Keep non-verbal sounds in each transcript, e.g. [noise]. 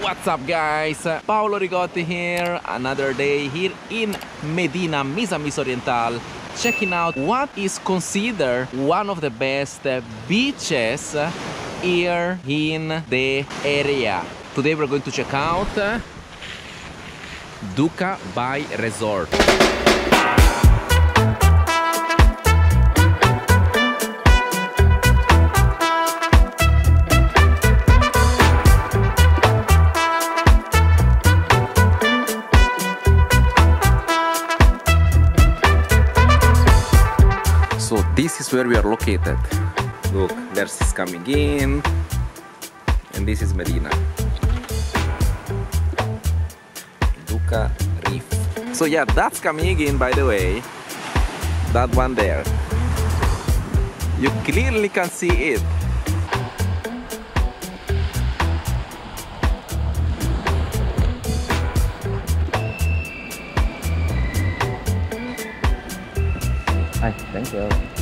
What's up guys? Paolo Rigotti here, another day here in Medina, Misamis Oriental, checking out what is considered one of the best beaches here in the area. Today we're going to check out Duka Bay Resort. This is where we are located. Look, there's coming in, and this is Medina. Duka Reef. So yeah, that's coming in by the way. That one there. You clearly can see it. Hi, thank you.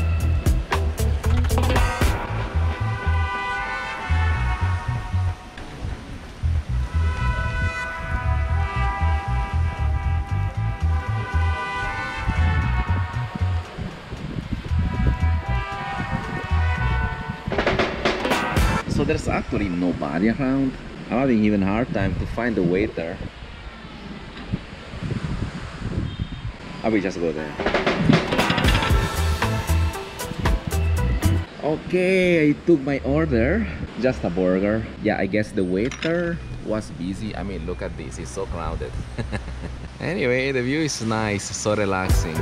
There's actually nobody around. I'm having even hard time to find the waiter. I will just go there. Okay, I took my order. Just a burger. Yeah, I guess the waiter was busy. I mean, look at this. It's so crowded. [laughs] anyway, the view is nice, so relaxing.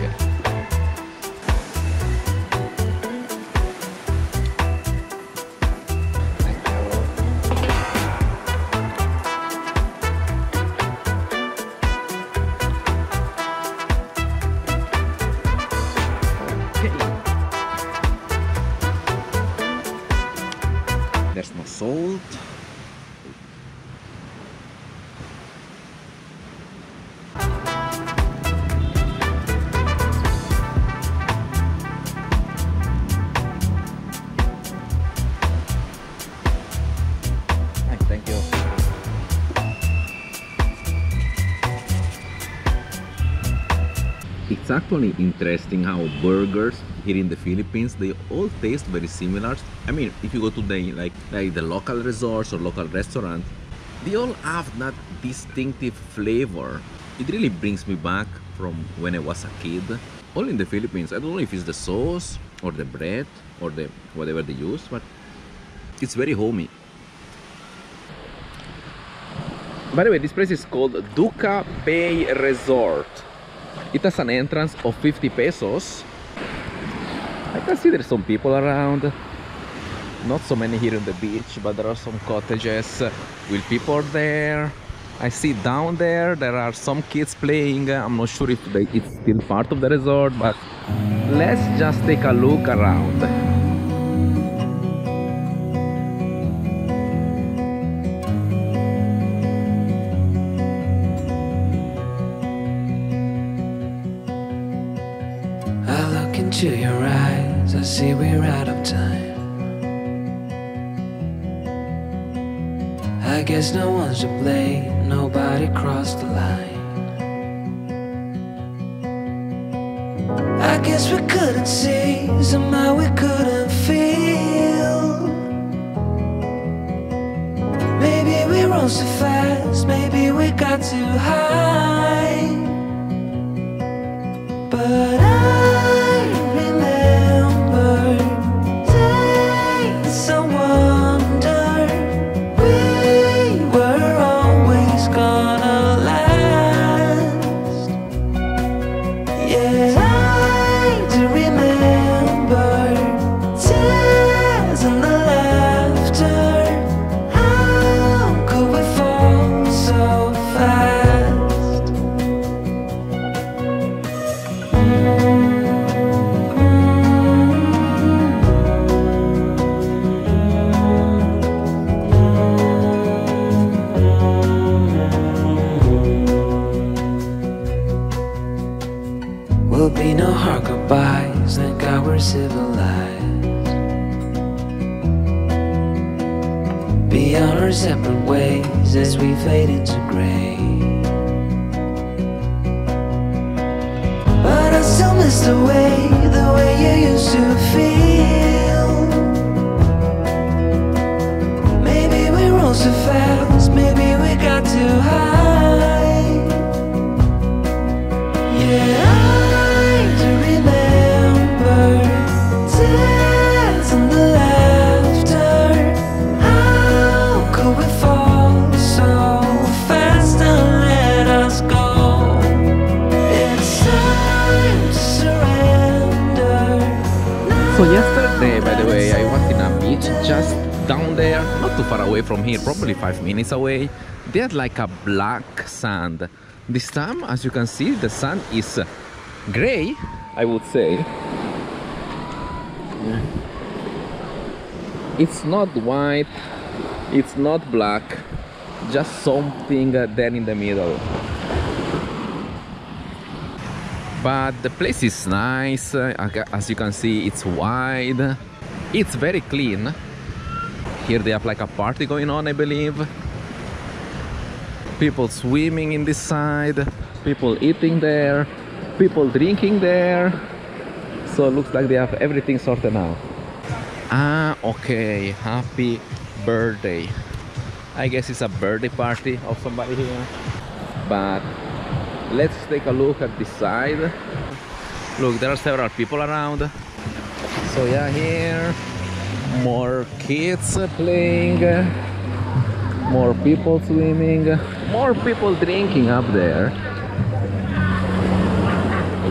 Salt. Thank you. It's actually interesting how burgers here in the Philippines they all taste very similar. I mean, if you go to the like like the local resorts or local restaurants, they all have that distinctive flavor. It really brings me back from when I was a kid. All in the Philippines. I don't know if it's the sauce or the bread or the whatever they use, but it's very homey. By the way, this place is called Duka Bay Resort. It has an entrance of 50 pesos. Can see there's some people around. Not so many here on the beach, but there are some cottages with people there. I see down there there are some kids playing. I'm not sure if they, it's still part of the resort, but let's just take a look around. I look into your eyes, See we're out of time. I guess no one's to blame, nobody crossed the line. I guess we couldn't see, somehow we couldn't feel. Maybe we rose too fast, maybe we got too high. We're civilized. Beyond our separate ways as we fade into gray. But I still miss the way, the way you used to feel. Maybe we rose too fast, yesterday, by the way, I was in a beach just down there, not too far away from here, probably five minutes away. They had like a black sand. This time, as you can see, the sand is gray, I would say. It's not white, it's not black, just something there in the middle. But the place is nice. As you can see it's wide. It's very clean. Here they have like a party going on i believe. People swimming in this side people eating there people drinking there. So it looks like they have everything sorted out ah okay. Happy birthday. I guess it's a birthday party of somebody here. But let's take a look at this side. Look there are several people around. So yeah here more kids playing more people swimming more people drinking up there.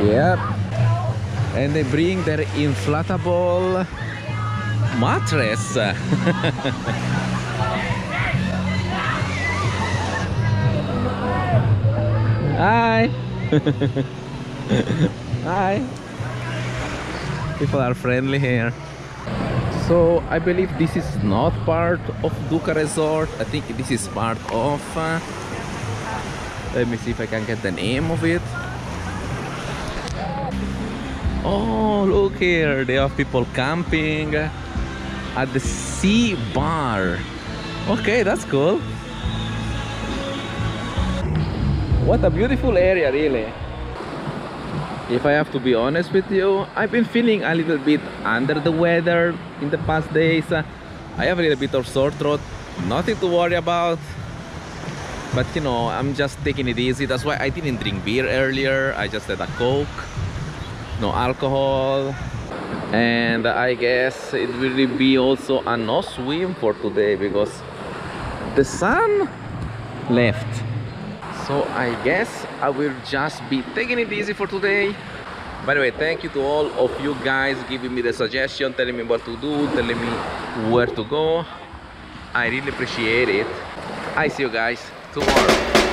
Yep. And they bring their inflatable mattress [laughs] Hi. [laughs] Hi. People are friendly here. So I believe this is not part of Duka Resort. I think this is part of. Uh, let me see if I can get the name of it. Oh, look here! They have people camping at the sea bar. Okay, that's cool. What a beautiful area, really. If I have to be honest with you, I've been feeling a little bit under the weather in the past days. Uh, I have a little bit of sore throat, nothing to worry about. But you know, I'm just taking it easy. That's why I didn't drink beer earlier. I just had a Coke, no alcohol. And I guess it will be also a no swim for today because the sun left so I guess I will just be taking it easy for today. By the way thank you to all of you guys giving me the suggestion telling me what to do telling me where to go. I really appreciate it. I see you guys tomorrow